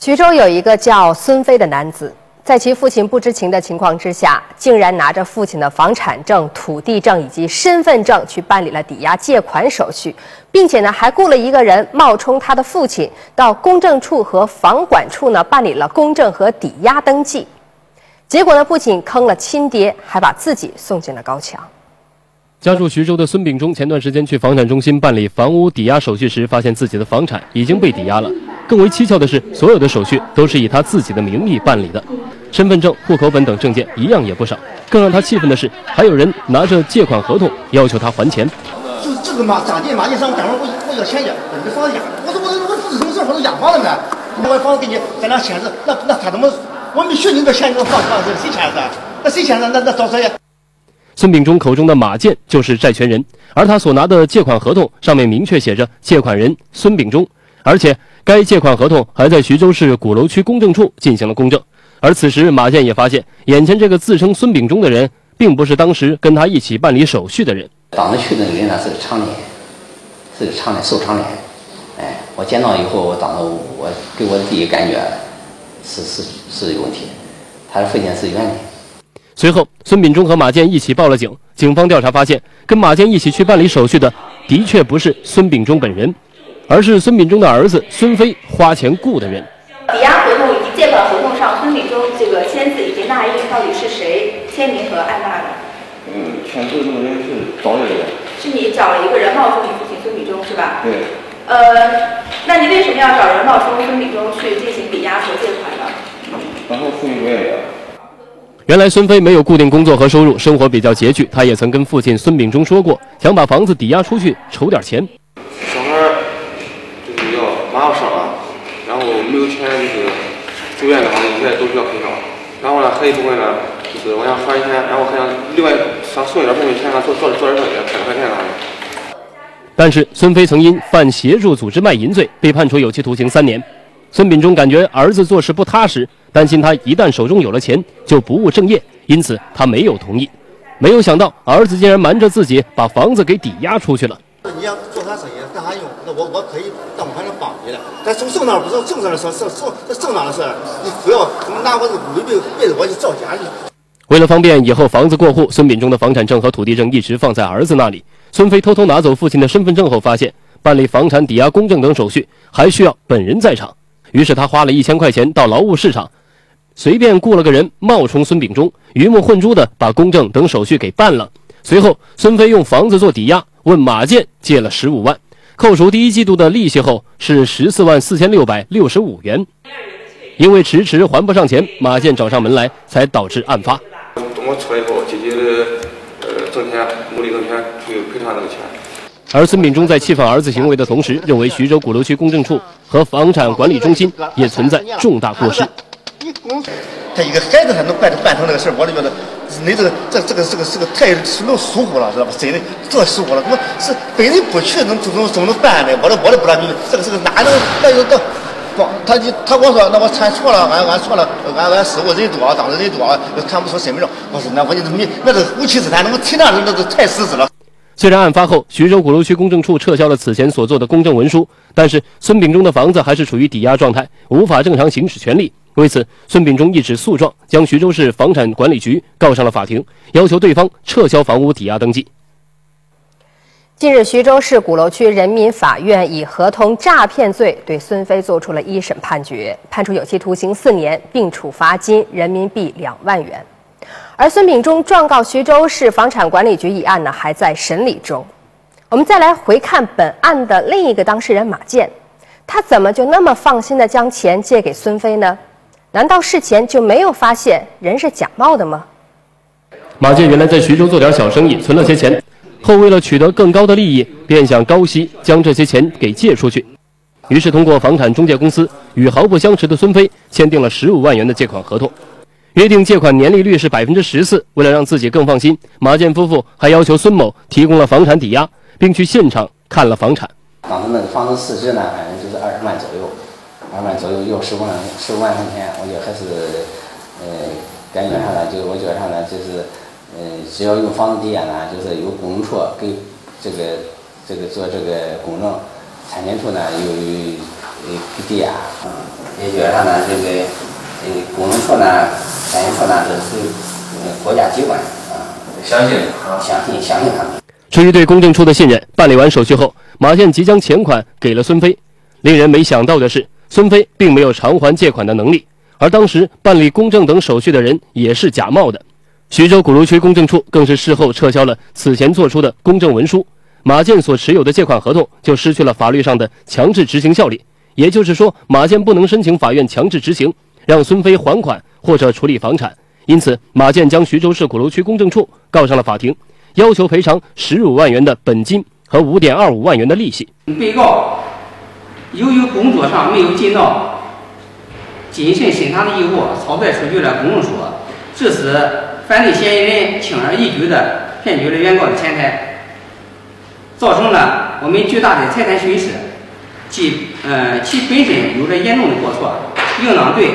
徐州有一个叫孙飞的男子，在其父亲不知情的情况之下，竟然拿着父亲的房产证、土地证以及身份证去办理了抵押借款手续，并且呢还雇了一个人冒充他的父亲到公证处和房管处呢办理了公证和抵押登记。结果呢不仅坑了亲爹，还把自己送进了高墙。家住徐州的孙秉忠前段时间去房产中心办理房屋抵押手续时，发现自己的房产已经被抵押了。更为蹊跷的是，所有的手续都是以他自己的名义办理的，身份证、户口本等证件一样也不少。更让他气愤的是，还有人拿着借款合同要求他还钱。就这个嘛，涨价马上我我我要钱去，把这房子押。我说我我我什么事儿，我都押房了呢？我房子给你咱俩签字，那那他怎么？我没许你个钱，你给我放放这谁签字？那谁签字？那那找谁？孙秉忠口中的马建就是债权人，而他所拿的借款合同上面明确写着借款人孙秉忠，而且该借款合同还在徐州市鼓楼区公证处进行了公证。而此时，马建也发现，眼前这个自称孙秉忠的人，并不是当时跟他一起办理手续的人。当时去的那个人呢是个长脸，是个长脸，瘦长脸。哎，我见到以后，我当时我给我第一感觉是是是有问题，他的父亲是冤的。随后，孙秉忠和马建一起报了警。警方调查发现，跟马建一起去办理手续的，的确不是孙秉忠本人，而是孙秉忠的儿子孙飞花钱雇的人。抵押合同以及借款合同上，孙秉忠这个签字以及捺印，到底是谁签名和按捺的？嗯，签字这个人是找一个人。是你找了一个人冒充你父亲孙秉忠是吧？对。呃，那你为什么要找人冒充孙秉忠去进行抵押和借款呢？然后父亲不愿意。原来孙飞没有固定工作和收入，生活比较拮据。他也曾跟父亲孙秉忠说过，想把房子抵押出去筹点钱。小孩就是要马上上了，然后没有钱就是住院的话，一切都需要赔偿。然后呢，还有一部分呢，就是我想还钱，然后还想另外想送一点部分钱，做做做点生意，开个饭店啥的。但是孙飞曾因犯协助组织卖淫罪，被判处有期徒刑三年。孙秉忠感觉儿子做事不踏实。担心他一旦手中有了钱就不务正业，因此他没有同意。没有想到儿子竟然瞒着自己把房子给抵押出去了。你要做啥生意干啥用？那我我可以当反正帮你了。但从正当不是正当的事，是是这正当的事，你不要拿我这违背背着我去造假。为了方便以后房子过户，孙秉忠的房产证和土地证一直放在儿子那里。孙飞偷偷拿走父亲的身份证后，发现办理房产抵押公证等手续还需要本人在场，于是他花了一千块钱到劳务市场。随便雇了个人冒充孙秉忠，鱼目混珠的把公证等手续给办了。随后，孙飞用房子做抵押，问马建借了十五万，扣除第一季度的利息后是十四万四千六百六十五元。因为迟迟还不上钱，马建找上门来，才导致案发。我出来以后，的呃挣钱，努力挣钱去赔偿这个钱。而孙秉忠在气愤儿子行为的同时，认为徐州鼓楼区公证处和房产管理中心也存在重大过失。他一个孩子他能办办成这个事儿，我就觉得，你这个这这个这个这个太能疏忽了，知道吧？真的这疏忽了，怎么是本人不去，能怎么怎么能办呢？我都我都不知道，你这个这个哪能那有个，他就他跟我说，那我参错了，俺俺错了，俺俺失误人多，当时人多，看不出身份证。我说那我你你那这无稽之谈，那么提那那都太失职了。虽然案发后，徐州鼓楼区公证处撤销了此前所做的公证文书，但是孙秉忠的房子还是处于抵押状态，无法正常行使权利。为此，孙秉忠一纸诉状将徐州市房产管理局告上了法庭，要求对方撤销房屋抵押登记。近日，徐州市鼓楼区人民法院以合同诈骗罪对孙飞作出了一审判决，判处有期徒刑四年，并处罚金人民币两万元。而孙秉忠状告徐州市房产管理局一案呢，还在审理中。我们再来回看本案的另一个当事人马建，他怎么就那么放心的将钱借给孙飞呢？难道事前就没有发现人是假冒的吗？马建原来在徐州做点小生意，存了些钱，后为了取得更高的利益，便想高息将这些钱给借出去。于是通过房产中介公司与毫不相识的孙飞签订了十五万元的借款合同，约定借款年利率是百分之十四。为了让自己更放心，马建夫妇还要求孙某提供了房产抵押，并去现场看了房产。当时那个房子市值呢，反正就是二十万左右。二万左右要十万十五万块钱，我觉得还是，呃，感觉上呢，就我觉得上呢，就是，呃，只要用房子抵押呢，就是有公证处给这个这个做这个公证，产权处呢又呃抵押，也觉得上呢这个呃公证处呢、产权处呢都是呃国家机关啊，相信相信相信他们。出于对公证处的信任，办理完手续后，马建即将钱款给了孙飞。令人没想到的是，孙飞并没有偿还借款的能力，而当时办理公证等手续的人也是假冒的。徐州鼓楼区公证处更是事后撤销了此前作出的公证文书，马建所持有的借款合同就失去了法律上的强制执行效力。也就是说，马建不能申请法院强制执行，让孙飞还款或者处理房产。因此，马建将徐州市鼓楼区公证处告上了法庭。要求赔偿十五万元的本金和五点二五万元的利息。被告由于工作上没有尽到谨慎审查的义务，草率出具了公证书，致使犯罪嫌疑人轻而易举地骗取了原告的钱财，造成了我们巨大的财产损失，其呃其本身有着严重的过错，应当对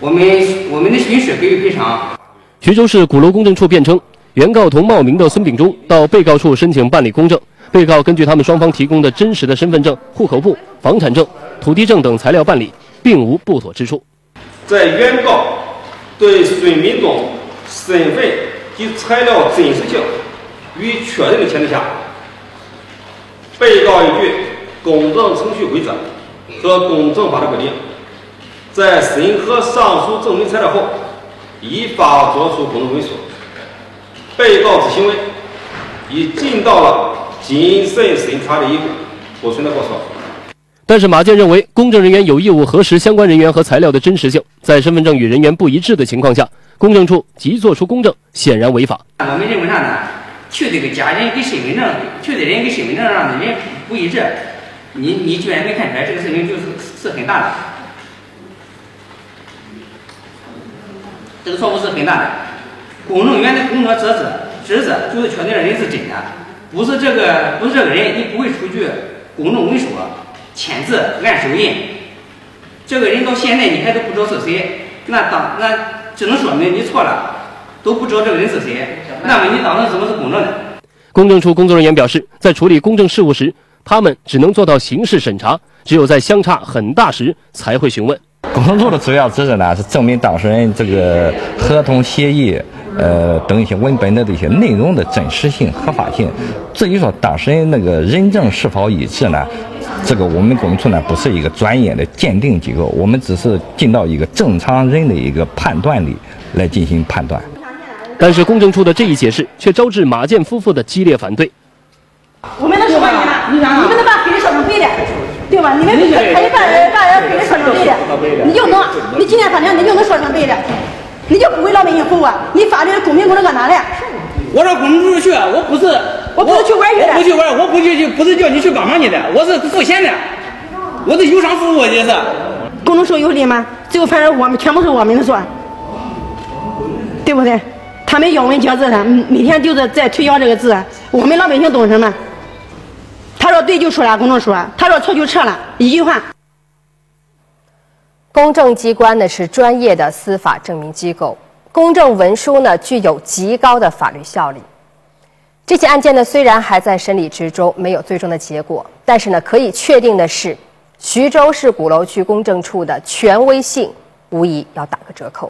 我们我们的损失给予赔偿。徐州市鼓楼公证处辩称。原告同冒名的孙炳忠到被告处申请办理公证，被告根据他们双方提供的真实的身份证、户口簿、房产证、土地证等材料办理，并无不妥之处。在原告对孙炳忠身份及材料真实性予以确认的前提下，被告依据公证程序规则和公证法的规定，在审核上述证明材料后，依法作出公证文书。被告之行为已尽到了谨慎审查的义务，不存在过错。但是马建认为，公证人员有义务核实相关人员和材料的真实性，在身份证与人员不一致的情况下，公证处即作出公证，显然违法。我们认为啥呢？去这个假人跟身份证，去的人跟身份证上的人不一致，你你居然没看出来，这个事情就是是很大的，这个错误是很大的。公证员的工作职责职责就是确定人是真的，不是这个不是这个人，你不会出具公证文书、签字、按手印。这个人到现在你还都不知道是谁，那当那只能说明你错了，都不知道这个人是谁。那么你当时怎么是公证的？公证处工作人员表示，在处理公证事务时，他们只能做到形式审查，只有在相差很大时才会询问。公证处的主要职责呢是证明当事人这个合同协议。呃，等一些文本的这些内容的真实性、合法性。至于说当事人那个认证是否一致呢？这个我们公证处呢不是一个专业的鉴定机构，我们只是尽到一个正常人的一个判断力来进行判断。但是公证处的这一解释却招致马建夫妇的激烈反对。我们能说你吗？你们能把黑的说成白的，对吧？你们可以把把黑的说成白的，你就能，你今天反正你就能说成白的。你就不为老百姓服务啊？你法律的公平公正搁哪嘞？我这公证处去，我不是，我不是去玩去的，我不去玩，我不去就不是叫你去帮忙去的，我是付钱的，我是有偿服务这是。公证处有理吗？最后反正我们全部是我们的错，对不对？他们咬文嚼字的，每天就是在推销这个字，我们老百姓懂什么？他说对就出了公证书，他说错就撤了，一句话。公证机关呢是专业的司法证明机构，公证文书呢具有极高的法律效力。这起案件呢虽然还在审理之中，没有最终的结果，但是呢可以确定的是，徐州市鼓楼区公证处的权威性无疑要打个折扣。